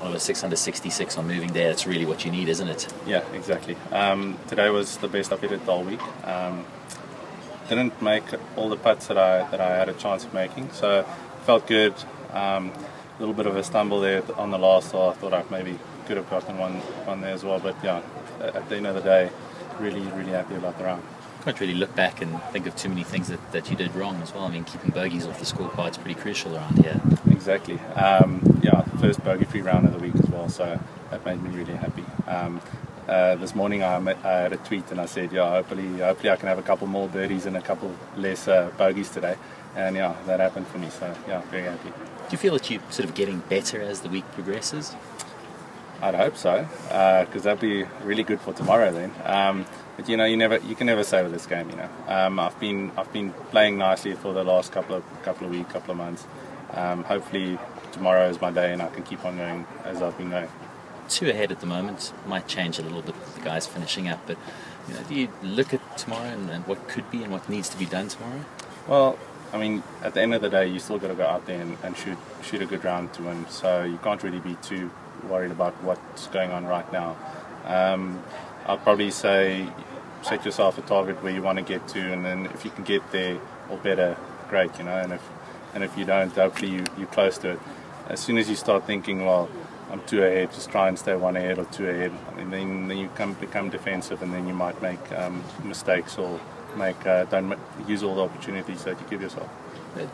Well, a 666 on moving there, that's really what you need, isn't it? Yeah, exactly. Um, today was the best I've hit it all week. Um, didn't make all the putts that I that I had a chance of making, so felt good. Um, a little bit of a stumble there on the last hole. I thought I maybe could have gotten one one there as well, but yeah, at the end of the day, really really happy about the round. Can't really look back and think of too many things that, that you did wrong as well. I mean, keeping bogeys off the scorecard is pretty crucial around here. Exactly. Um, first bogey-free round of the week as well, so that made me really happy. Um, uh, this morning I, met, I, had a tweet and I said, yeah, hopefully, hopefully I can have a couple more birdies and a couple less uh, bogeys today. And yeah, that happened for me, so yeah, very happy. Do you feel that you're sort of getting better as the week progresses? I'd hope so, because uh, that'd be really good for tomorrow then. Um, but you know, you never, you can never say with this game. You know, um, I've been, I've been playing nicely for the last couple of, couple of weeks, couple of months. Um, hopefully, tomorrow is my day, and I can keep on going as I've been going. Two ahead at the moment might change a little bit with the guys finishing up, but you know, do you look at tomorrow and, and what could be and what needs to be done tomorrow? Well, I mean, at the end of the day, you still got to go out there and, and, shoot shoot a good round to win. So you can't really be too worried about what's going on right now. Um, I'd probably say set yourself a target where you want to get to, and then if you can get there or better, great, you know. And if and if you don't, hopefully you you're close to it. As soon as you start thinking, well, I'm two ahead, just try and stay one ahead or two ahead, and then, then you come become defensive, and then you might make um, mistakes or make uh, don't use all the opportunities that you give yourself.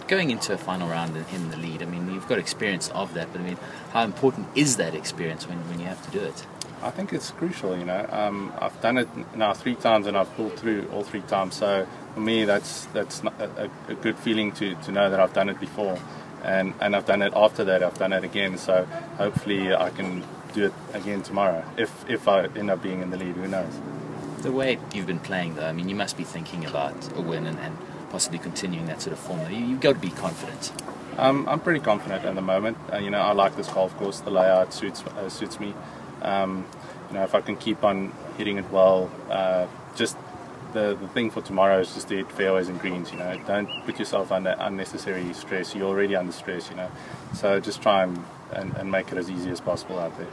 Going into a final round in the lead, I mean, you've got experience of that, but I mean, how important is that experience when, when you have to do it? I think it's crucial, you know. Um, I've done it now three times and I've pulled through all three times. So for me, that's that's a, a, good feeling to, to know that I've done it before, and and I've done it after that. I've done it again. So hopefully I can do it again tomorrow. If if I end up being in the lead, who knows? The way you've been playing, though, I mean, you must be thinking about a win and, and possibly continuing that sort of form. You, have got to be confident. Um, I'm pretty confident at the moment. Uh, you know, I like this golf course. The layout suits uh, suits me. Um, you know, if I can keep on hitting it well, uh, just the, the thing for tomorrow is just to hit fairways and greens. You know, don't put yourself under unnecessary stress. You're already under stress. You know, so just try and, and, and make it as easy as possible out there.